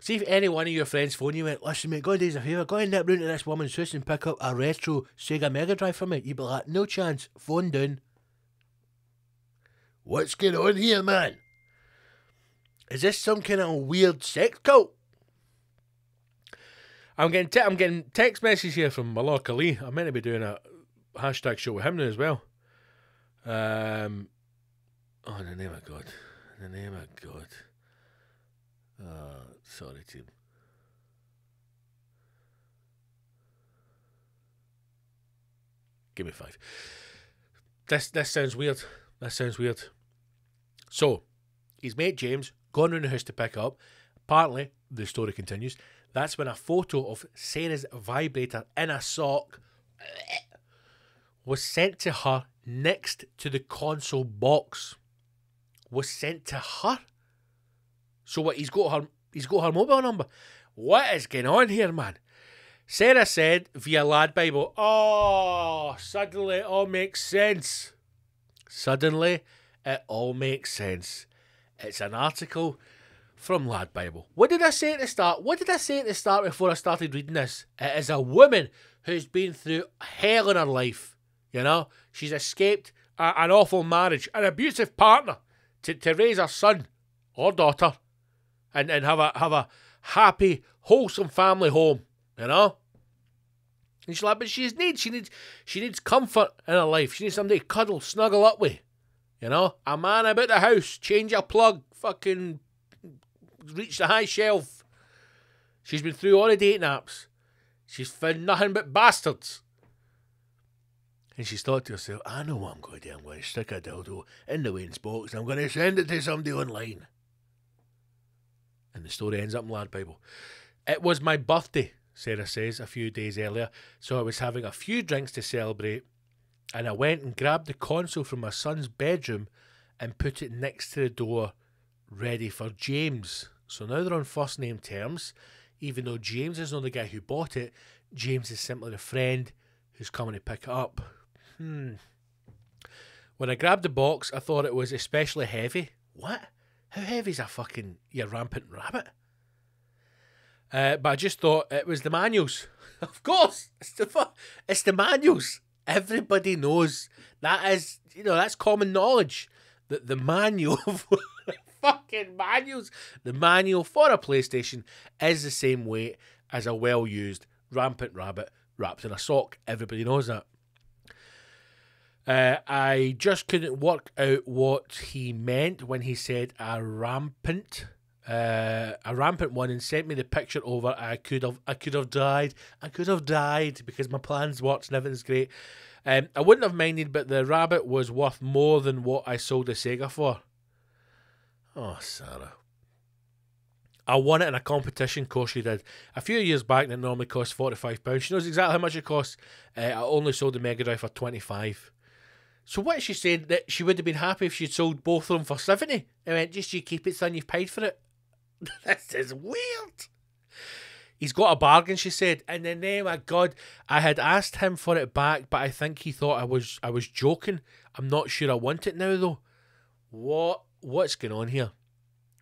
See if any one of your friends phone you went, listen mate, go and do us a favour, go and nip round to this woman's house and pick up a retro Sega Mega Drive for me. You'd be like, no chance, phone down. What's going on here, man? Is this some kind of weird sex cult? I'm getting te- I'm getting text messages here from Malak Ali. I'm meant to be doing a hashtag show with him now as well. Um, oh, in the name of God, in the name of God. Uh, sorry, team. Give me five. This this sounds weird. This sounds weird. So, his mate James gone round the house to pick up. Apparently, the story continues. That's when a photo of Sarah's vibrator in a sock was sent to her next to the console box. Was sent to her. So what? He's got her he's got her mobile number. What is going on here, man? Sarah said via Lad Bible, Oh, suddenly it all makes sense. Suddenly it all makes sense. It's an article from Lad Bible. What did I say at the start? What did I say at the start before I started reading this? It is a woman who's been through hell in her life. You know, she's escaped a, an awful marriage, an abusive partner to, to raise her son or daughter and, and have a have a happy, wholesome family home, you know? And she's like, but she needs she needs she needs comfort in her life. She needs somebody to cuddle, snuggle up with. You know? A man about the house, change a plug, fucking reach the high shelf. She's been through all the dating apps. She's found nothing but bastards. And she's thought to herself, I know what I'm going to do. I'm going to stick a dildo in the Wayne's box I'm going to send it to somebody online. And the story ends up in Lad Bible. It was my birthday, Sarah says, a few days earlier, so I was having a few drinks to celebrate, and I went and grabbed the console from my son's bedroom and put it next to the door, ready for James. So now they're on first name terms, even though James is not the guy who bought it, James is simply the friend who's coming to pick it up. Hmm. When I grabbed the box, I thought it was especially heavy. What? How heavy's a fucking your rampant rabbit? Uh, but I just thought it was the manuals. of course, it's the fu- it's the manuals. Everybody knows that is you know that's common knowledge that the manual fucking manuals the manual for a PlayStation is the same weight as a well used rampant rabbit wrapped in a sock. Everybody knows that. Uh, I just couldn't work out what he meant when he said a rampant, uh, a rampant one, and sent me the picture over. I could have, I could have died. I could have died because my plans worked and everything's great. Um, I wouldn't have minded, but the rabbit was worth more than what I sold the Sega for. Oh, Sarah. I won it in a competition, of course she did. A few years back, it normally costs £45. She knows exactly how much it costs. Uh, I only sold the Mega Drive for 25 so what she saying that she would have been happy if she'd sold both of them for seventy? I mean, just you keep it, son. You've paid for it. this is weird. He's got a bargain, she said. In the name of God, I had asked him for it back, but I think he thought I was I was joking. I'm not sure I want it now though. What what's going on here?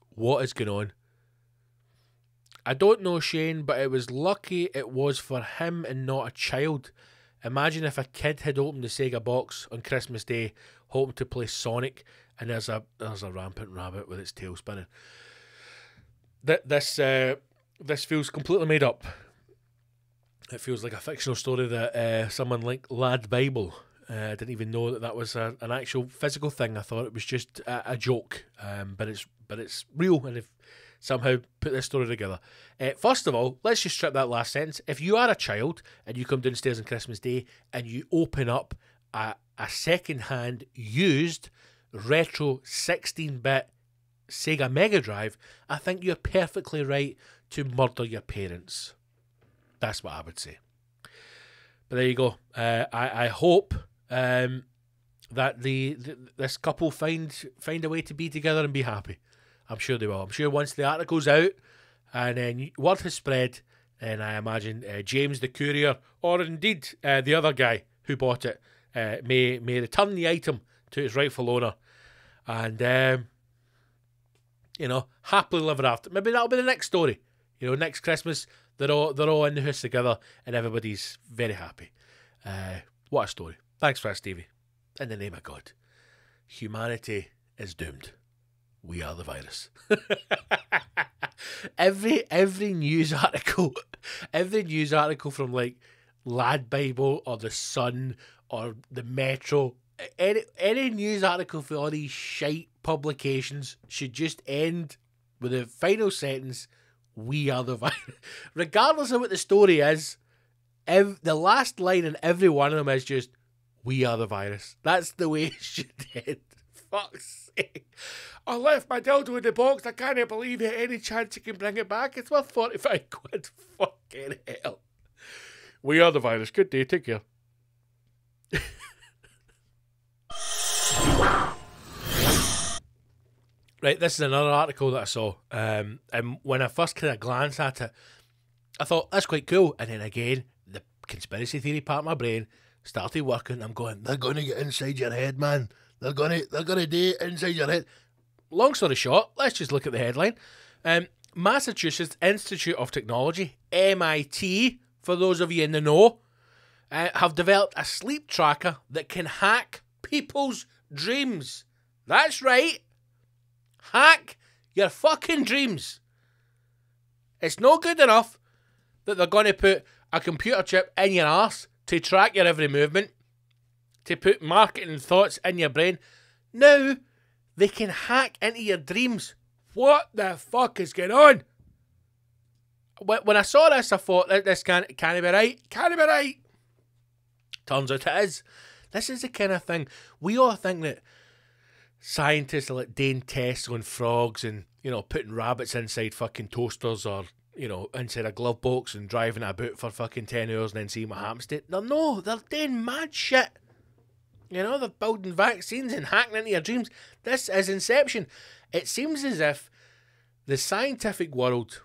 What is going on? I don't know Shane, but it was lucky it was for him and not a child. Imagine if a kid had opened the Sega box on Christmas Day, hoping to play Sonic, and there's a there's a rampant rabbit with its tail spinning. That this uh, this feels completely made up. It feels like a fictional story that uh, someone like Lad Bible uh, didn't even know that that was a, an actual physical thing. I thought it was just a, a joke, um, but it's but it's real. And if somehow put this story together. Uh, first of all, let's just strip that last sentence. If you are a child and you come downstairs on Christmas Day and you open up a, a second hand used retro 16 bit Sega Mega Drive, I think you're perfectly right to murder your parents. That's what I would say. But there you go. Uh, I, I hope um, that the, the this couple find find a way to be together and be happy. I'm sure they will. I'm sure once the article's out and then word has spread, and I imagine uh, James the courier, or indeed uh, the other guy who bought it, uh, may may return the item to its rightful owner, and um, you know happily ever after. Maybe that'll be the next story. You know, next Christmas they're all they're all in the house together, and everybody's very happy. Uh, what a story! Thanks for that, Stevie. In the name of God, humanity is doomed we are the virus. every every news article, every news article from like Lad Bible or the Sun or the Metro, any any news article for all these shite publications should just end with the final sentence: "We are the virus." Regardless of what the story is, ev- the last line in every one of them is just "We are the virus." That's the way it should end. Fuck's sake. I left my dildo in the box. I can't believe it. Any chance you can bring it back? It's worth 45 quid. Fucking hell. We are the virus. Good day. Take care. Right, this is another article that I saw. Um, and when I first kind of glanced at it, I thought that's quite cool. And then again, the conspiracy theory part of my brain started working. I'm going, they're going to get inside your head, man. They're going to, they're to do it inside your head. Long story short, let's just look at the headline. Um, Massachusetts Institute of Technology, MIT, for those of you in the know, uh, have developed a sleep tracker that can hack people's dreams. That's right. Hack your fucking dreams. It's no good enough that they're going to put a computer chip in your ass to track your every movement, to put marketing thoughts in your brain. Now they can hack into your dreams. What the fuck is going on? When I saw this, I thought this can't, can't be right. Can't be right. Turns out it is. This is the kind of thing we all think that scientists are like doing tests on frogs and you know putting rabbits inside fucking toasters or you know inside a glove box and driving about for fucking ten hours and then seeing what happens to it. No, no, they're doing mad shit. You know, they're building vaccines and hacking into your dreams. This is Inception. It seems as if the scientific world,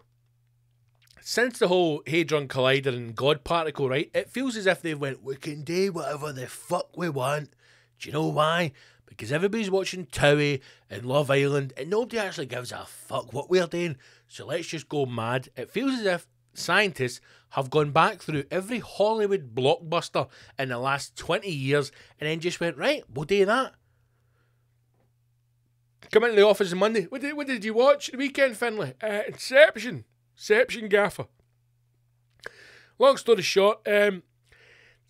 since the whole Hadron Collider and God particle, right, it feels as if they went, we can do whatever the fuck we want. Do you know why? Because everybody's watching Towie and Love Island and nobody actually gives a fuck what we're doing. So let's just go mad. It feels as if scientists have gone back through every Hollywood blockbuster in the last 20 years and then just went, right, we'll do that. Come into the office on Monday. What did, what did you watch the weekend, Finley? Uh, Inception. Inception Gaffer. Long story short, um,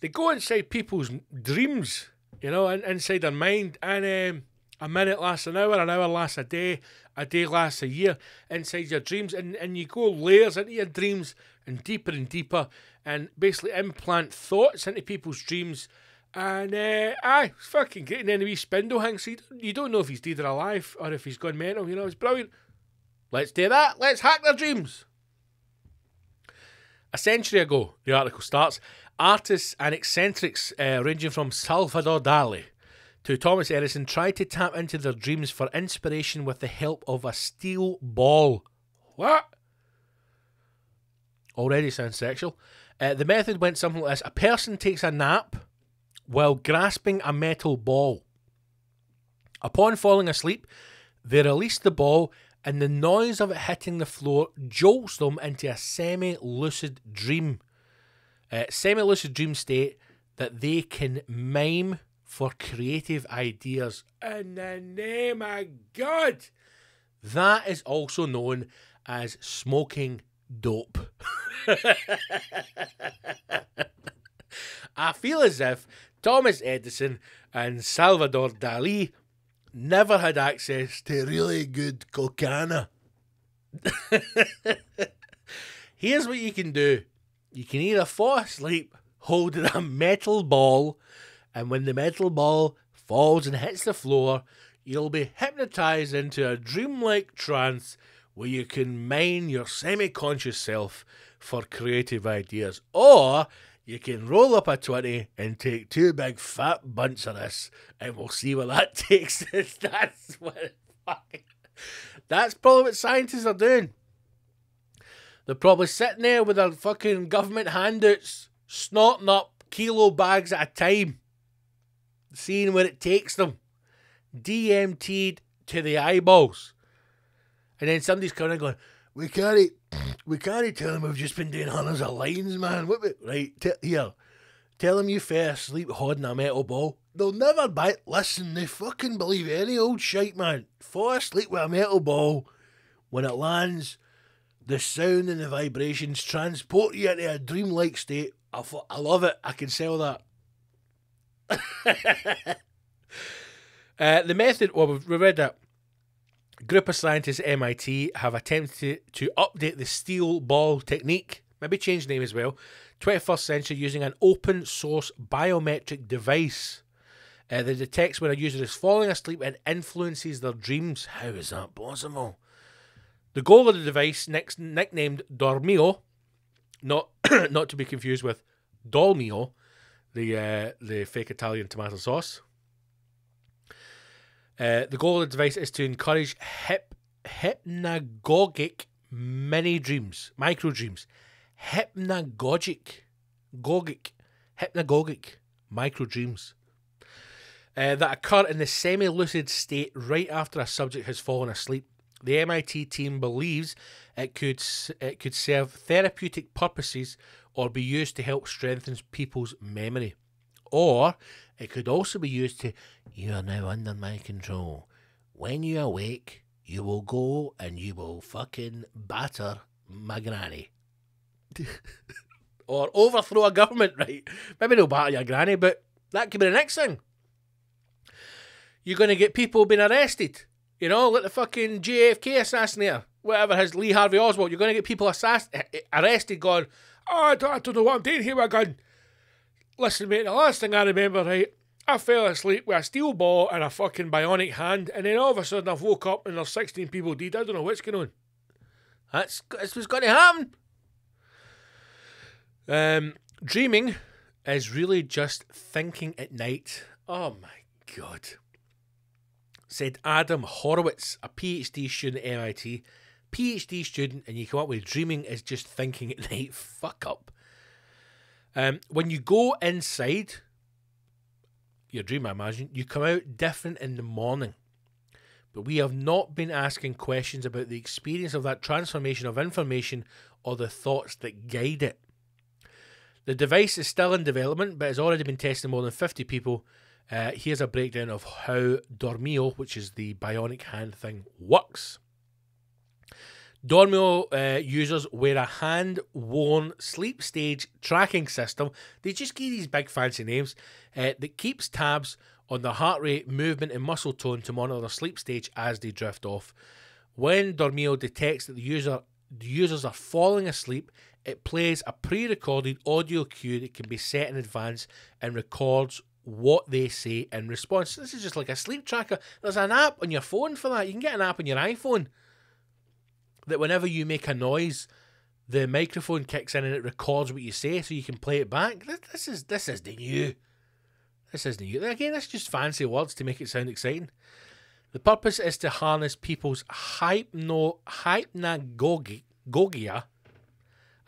they go inside people's dreams, you know, and inside their mind, and um, a minute lasts an hour, an hour lasts a day, a day lasts a year inside your dreams, and, and you go layers into your dreams and deeper and deeper, and basically implant thoughts into people's dreams and uh, aye, it's fucking getting in a wee spindle hangs. You don't know if he's dead or alive or if he's gone mental. You know, it's brilliant. Let's do that. Let's hack their dreams. A century ago, the article starts, artists and eccentrics uh, ranging from Salvador Dali to Thomas Edison tried to tap into their dreams for inspiration with the help of a steel ball. What? Already sounds sexual. Uh, the method went something like this a person takes a nap while grasping a metal ball. Upon falling asleep, they release the ball, and the noise of it hitting the floor jolts them into a semi lucid dream. Uh, semi lucid dream state that they can mime for creative ideas. In the name of God! That is also known as smoking dope. I feel as if Thomas Edison and Salvador Dali never had access to really good cocaine. Here's what you can do you can either fall asleep holding a metal ball, and when the metal ball falls and hits the floor, you'll be hypnotized into a dreamlike trance where you can mine your semi conscious self for creative ideas. Or you can roll up a 20 and take two big fat bunts of this, and we'll see where that takes us. That's what That's probably what scientists are doing. They're probably sitting there with their fucking government handouts, snorting up kilo bags at a time, seeing where it takes them. DMT'd to the eyeballs. And then somebody's coming and going, We can't we can't tell him we've just been doing hundreds of lines, man. What right, t- here. Tell him you fell asleep holding a metal ball. They'll never bite. Listen, they fucking believe any old shite, man. Fall asleep with a metal ball. When it lands, the sound and the vibrations transport you into a dreamlike state. I, f- I love it. I can sell that. uh, the method, well, we read that group of scientists at MIT have attempted to, to update the steel ball technique, maybe change name as well, 21st century using an open source biometric device uh, that detects when a user is falling asleep and influences their dreams. How is that possible? The goal of the device, next nicknamed Dormio, not not to be confused with Dolmio, the uh, the fake Italian tomato sauce, Uh, the goal of the device is to encourage hip, hypnagogic mini dreams, micro dreams. Hypnagogic, gogic, hypnagogic micro dreams uh, that occur in the semi lucid state right after a subject has fallen asleep. The MIT team believes it could it could serve therapeutic purposes or be used to help strengthen people's memory. Or it could also be used to you are now under my control. When you awake, you will go and you will fucking batter my granny. or overthrow a government, right? Maybe they'll batter your granny, but that could be the next thing. You're going to get people being arrested. You know, like the fucking JFK assassinator, whatever his Lee Harvey Oswald. You're going to get people assass- arrested going, oh, I don't, I don't know what I'm doing here with a gun. Listen, mate, the last thing I remember, right, I fell asleep with a steel ball and a fucking bionic hand, and then all of a sudden I woke up and there's 16 people dead. I don't know what's going on. That's, that's what's going to happen. Um, dreaming is really just thinking at night. Oh my god said Adam Horowitz, a PhD student at MIT. PhD student, and you come up with dreaming is just thinking at night. Fuck up. Um, when you go inside your dream, I imagine, you come out different in the morning. But we have not been asking questions about the experience of that transformation of information or the thoughts that guide it. The device is still in development, but has already been tested more than 50 people uh, here's a breakdown of how Dormio, which is the bionic hand thing, works. Dormio uh, users wear a hand worn sleep stage tracking system. They just give these big fancy names uh, that keeps tabs on the heart rate, movement, and muscle tone to monitor their sleep stage as they drift off. When Dormio detects that the user the users are falling asleep, it plays a pre-recorded audio cue that can be set in advance and records what they say in response. This is just like a sleep tracker. There's an app on your phone for that. You can get an app on your iPhone that whenever you make a noise, the microphone kicks in and it records what you say, so you can play it back. This is this is the new. This is the new. Again, that's just fancy words to make it sound exciting. The purpose is to harness people's hypno hypnagogia,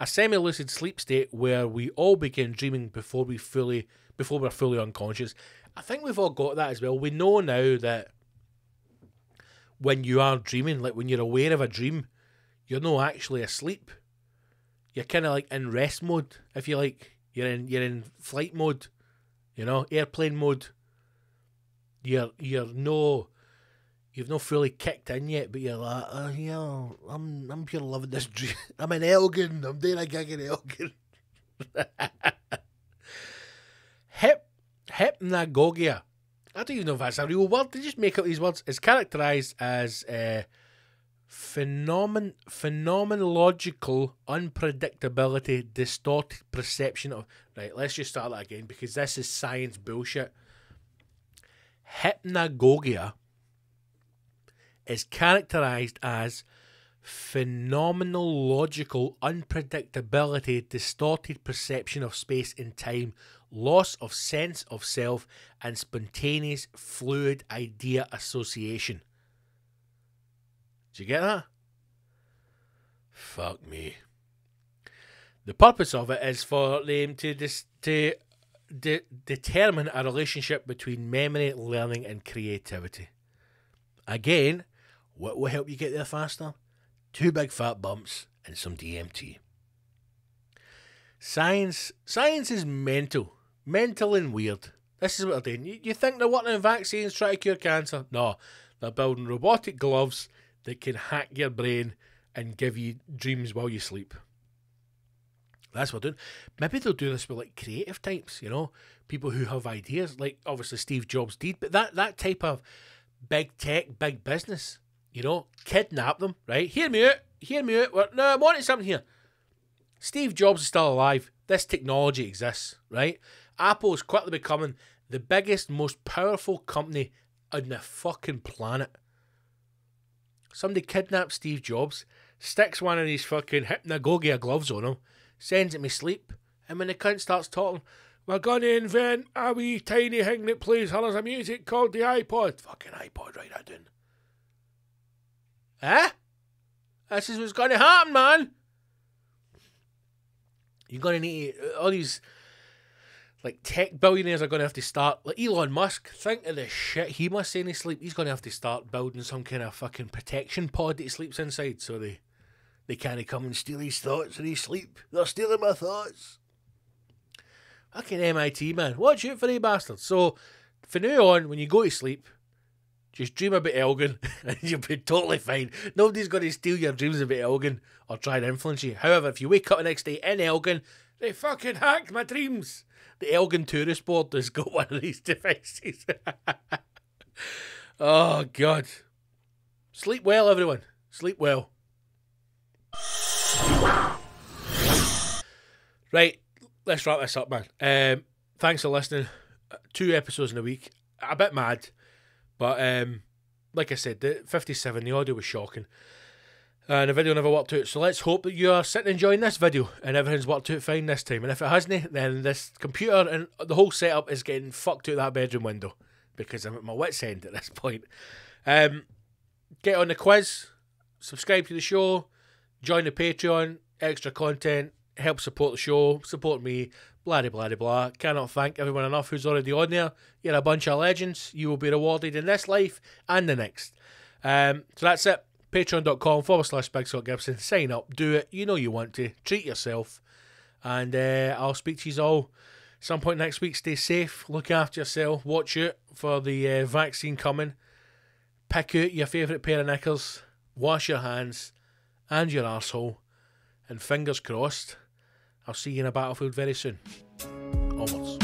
a semi-lucid sleep state where we all begin dreaming before we fully before we're fully unconscious. I think we've all got that as well. We know now that when you are dreaming, like when you're aware of a dream, you're not actually asleep. You're kind of like in rest mode, if you like. You're in you're in flight mode, you know, airplane mode. You're you're no, you've not fully kicked in yet, but you're like, oh yeah, I'm I'm pure loving this dream. I'm in Elgin. I'm doing a gig in Elgin. Hip, hypnagogia. I don't even know if that's a real word. They just make up these words. It's characterized as uh, phenomen phenomenological unpredictability, distorted perception of. Right, let's just start that again because this is science bullshit. Hypnagogia is characterized as phenomenological unpredictability, distorted perception of space and time, loss of sense of self, and spontaneous fluid idea association. Did you get that? Fuck me. The purpose of it is for them to dis- to de- determine a relationship between memory, learning, and creativity. Again, what will help you get there faster? Two big fat bumps and some DMT. Science, science is mental mental and weird. This is what they're doing. You, you think they're working on vaccines trying to cure cancer? No, they're building robotic gloves that can hack your brain and give you dreams while you sleep. That's what they're doing. Maybe they'll do this with like creative types, you know, people who have ideas, like obviously Steve Jobs did, but that that type of big tech, big business, you know, kidnap them, right? Hear me out, hear me out. No, I'm wanting something here. Steve Jobs is still alive. This technology exists, right? Apple is quickly becoming the biggest, most powerful company on the fucking planet. Somebody kidnaps Steve Jobs, sticks one of these fucking hypnagogia gloves on him, sends him to sleep, and when the cunt starts talking, we're to invent a wee tiny thing that plays colours of music called the iPod. Fucking iPod, write that down. Eh? This is what's to happen, man. You're to need all these like tech billionaires are going to have to start. Like Elon Musk, think of the shit he must say in his sleep. He's going to have to start building some kind of fucking protection pod that he sleeps inside, so they they can't come and steal his thoughts in his sleep. They're stealing my thoughts. Fucking MIT man, watch out for the bastards. So from now on, when you go to sleep, just dream about Elgin and you'll be totally fine. Nobody's going to steal your dreams about Elgin or try to influence you. However, if you wake up the next day in Elgin, they fucking hacked my dreams. The Elgin Tourist Board has got one of these devices. oh, God. Sleep well, everyone. Sleep well. Right, let's wrap this up, man. Um, thanks for listening. Two episodes in a week. A bit mad. But um, like I said, the 57, the audio was shocking. And the video never worked out. So let's hope that you are sitting enjoying this video and everything's worked out fine this time. And if it hasn't, then this computer and the whole setup is getting fucked out that bedroom window because I'm at my wit's end at this point. Um, get on the quiz, subscribe to the show, join the Patreon, extra content, help support the show, support me, blah blah blah blah. Cannot thank everyone enough who's already on there. You're a bunch of legends. You will be rewarded in this life and the next. Um, so that's it. Patreon.com forward slash Big Scott Gibson. Sign up, do it. You know you want to. Treat yourself. And uh, I'll speak to you all some point next week. Stay safe. Look after yourself. Watch out for the uh, vaccine coming. Pick out your favourite pair of knickers. Wash your hands and your asshole. And fingers crossed I'll see you in a battlefield very soon. Almost.